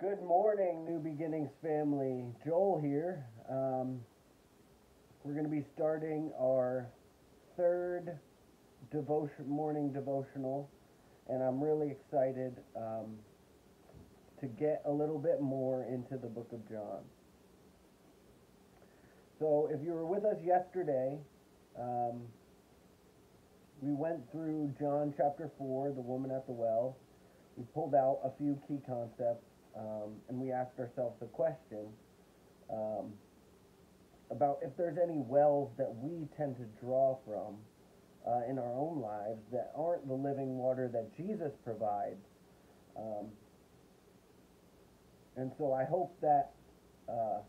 Good morning, New Beginnings family. Joel here. Um, we're going to be starting our third devotion, morning devotional, and I'm really excited um, to get a little bit more into the book of John. So, if you were with us yesterday, um, we went through John chapter 4, the woman at the well. We pulled out a few key concepts um, and we asked ourselves the question um, about if there's any wells that we tend to draw from uh, in our own lives that aren't the living water that Jesus provides. Um, and so I hope that uh,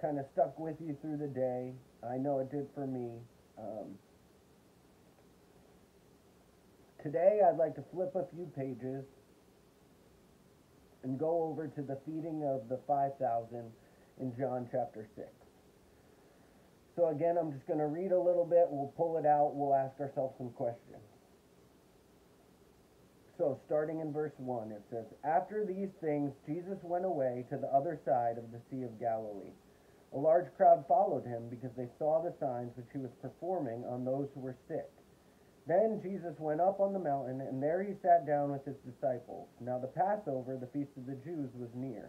kind of stuck with you through the day. I know it did for me. Um, today I'd like to flip a few pages and go over to the feeding of the 5,000 in John chapter 6. So again, I'm just going to read a little bit. We'll pull it out. We'll ask ourselves some questions. So starting in verse 1, it says, After these things, Jesus went away to the other side of the Sea of Galilee. A large crowd followed him because they saw the signs which he was performing on those who were sick. Then Jesus went up on the mountain, and there he sat down with his disciples. Now the Passover, the feast of the Jews, was near.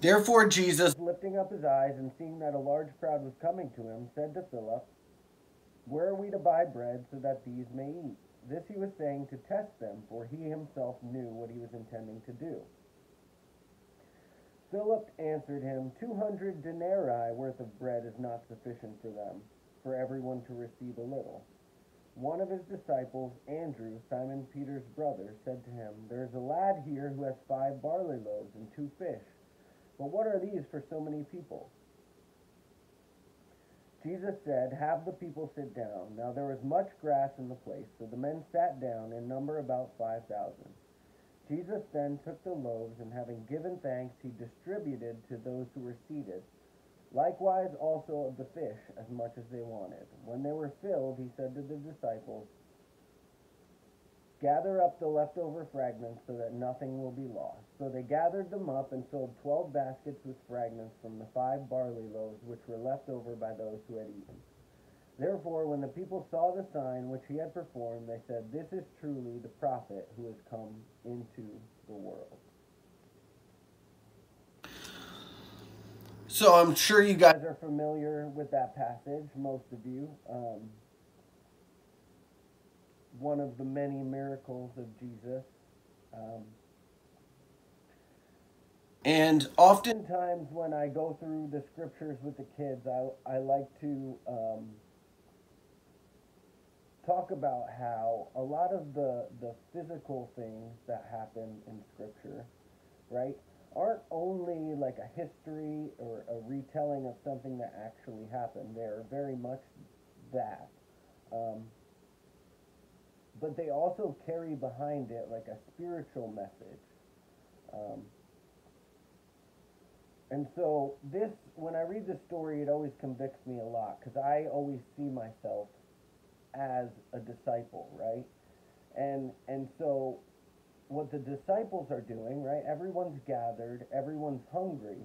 Therefore Jesus, lifting up his eyes and seeing that a large crowd was coming to him, said to Philip, Where are we to buy bread so that these may eat? This he was saying to test them, for he himself knew what he was intending to do. Philip answered him, Two hundred denarii worth of bread is not sufficient for them for everyone to receive a little. One of his disciples, Andrew, Simon Peter's brother, said to him, There is a lad here who has five barley loaves and two fish. But what are these for so many people? Jesus said, Have the people sit down. Now there was much grass in the place, so the men sat down, in number about five thousand. Jesus then took the loaves, and having given thanks, he distributed to those who were seated Likewise also of the fish, as much as they wanted. When they were filled, he said to the disciples, Gather up the leftover fragments so that nothing will be lost. So they gathered them up and filled twelve baskets with fragments from the five barley loaves which were left over by those who had eaten. Therefore, when the people saw the sign which he had performed, they said, This is truly the prophet who has come into the world. So I'm sure you guys are familiar with that passage, most of you. Um, one of the many miracles of Jesus. Um, and often oftentimes when I go through the scriptures with the kids, I, I like to um, talk about how a lot of the, the physical things that happen in scripture, right, aren't like a history or a retelling of something that actually happened. They're very much that. Um, but they also carry behind it like a spiritual message. Um, and so this, when I read this story, it always convicts me a lot because I always see myself as a disciple, right? And and so what the disciples are doing, right? Everyone's gathered, everyone's hungry,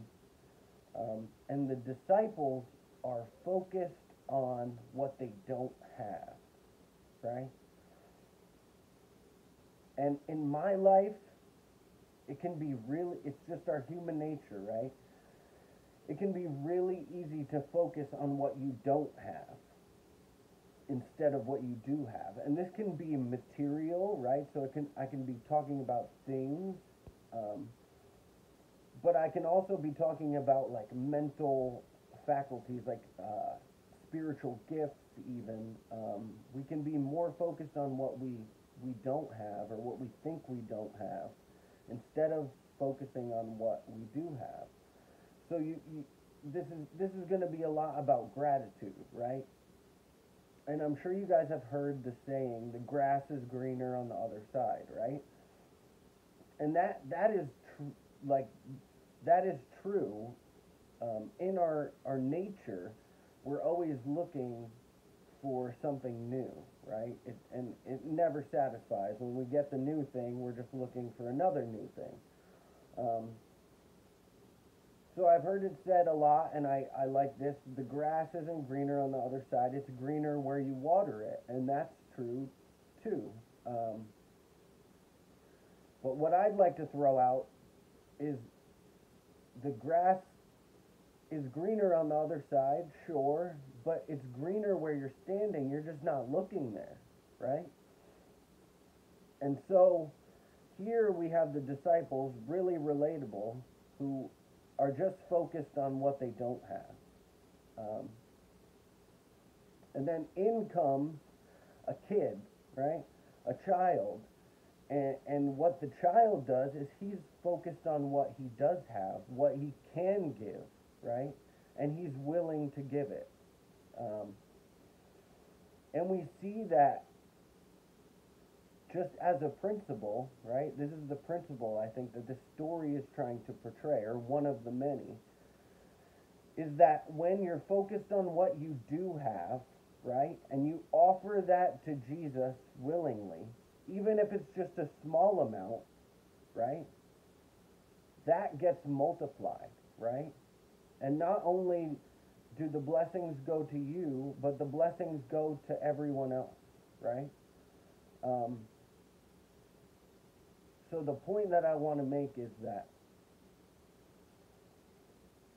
um, and the disciples are focused on what they don't have, right? And in my life, it can be really, it's just our human nature, right? It can be really easy to focus on what you don't have instead of what you do have. And this can be material, right? So it can I can be talking about things, um, but I can also be talking about like mental faculties, like uh, spiritual gifts. Even um, we can be more focused on what we we don't have or what we think we don't have, instead of focusing on what we do have. So you, you this is this is going to be a lot about gratitude, right? And I'm sure you guys have heard the saying, the grass is greener on the other side, right? And that that is true, like that is true. Um, in our our nature, we're always looking for something new, right? It, and it never satisfies. When we get the new thing, we're just looking for another new thing. Um, so I've heard it said a lot, and I, I like this the grass isn't greener on the other side, it's greener where you water it. And that's true too. Um, but what I'd like to throw out is the grass is greener on the other side, sure, but it's greener where you're standing. You're just not looking there, right? And so here we have the disciples, really relatable, who are just focused on what they don't have. Um, and then in comes a kid, right? A child. And, and what the child does is he's focused on what he does have, what he can give, right? And he's willing to give it. Um, and we see that just as a principle, right? This is the principle I think that the story is trying to portray, or one of the many, is that when you're focused on what you do have, right, and you offer that to Jesus willingly, even if it's just a small amount, right, that gets multiplied, right? And not only do the blessings go to you, but the blessings go to everyone else, right? Um, so the point that I want to make is that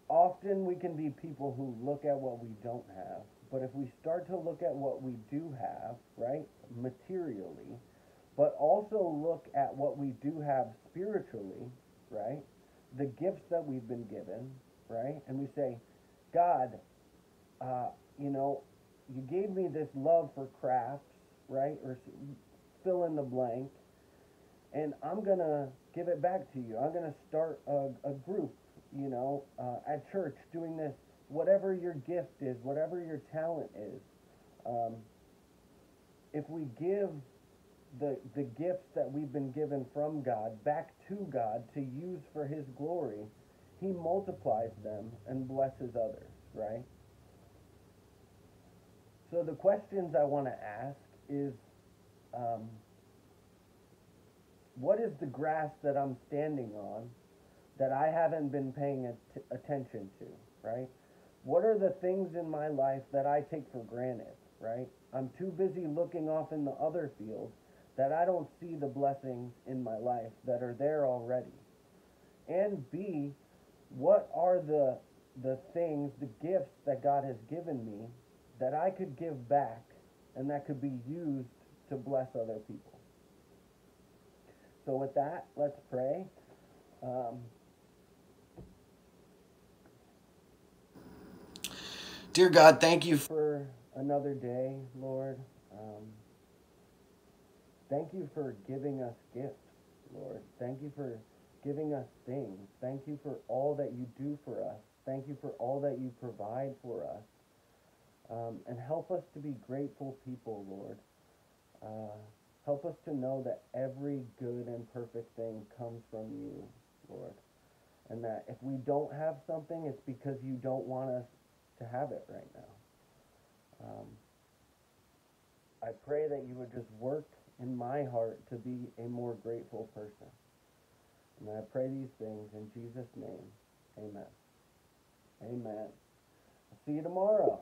often we can be people who look at what we don't have, but if we start to look at what we do have, right, materially, but also look at what we do have spiritually, right, the gifts that we've been given, right, and we say, God, uh, you know, you gave me this love for crafts, right, or fill in the blank, and I'm gonna give it back to you. I'm gonna start a, a group, you know, uh, at church doing this. Whatever your gift is, whatever your talent is, um, if we give the the gifts that we've been given from God back to God to use for His glory, He multiplies them and blesses others. Right. So the questions I want to ask is. Um, what is the grass that I'm standing on that I haven't been paying at- attention to, right? What are the things in my life that I take for granted, right? I'm too busy looking off in the other field that I don't see the blessings in my life that are there already. And B, what are the the things, the gifts that God has given me that I could give back and that could be used to bless other people? So with that, let's pray. Um, Dear God, thank you for another day, Lord. Um, thank you for giving us gifts, Lord. Thank you for giving us things. Thank you for all that you do for us. Thank you for all that you provide for us. Um, and help us to be grateful people, Lord. Uh, help us to know that every good and perfect thing comes from you, Lord. And that if we don't have something, it's because you don't want us to have it right now. Um, I pray that you would just work in my heart to be a more grateful person. And I pray these things in Jesus' name. Amen. Amen. See you tomorrow.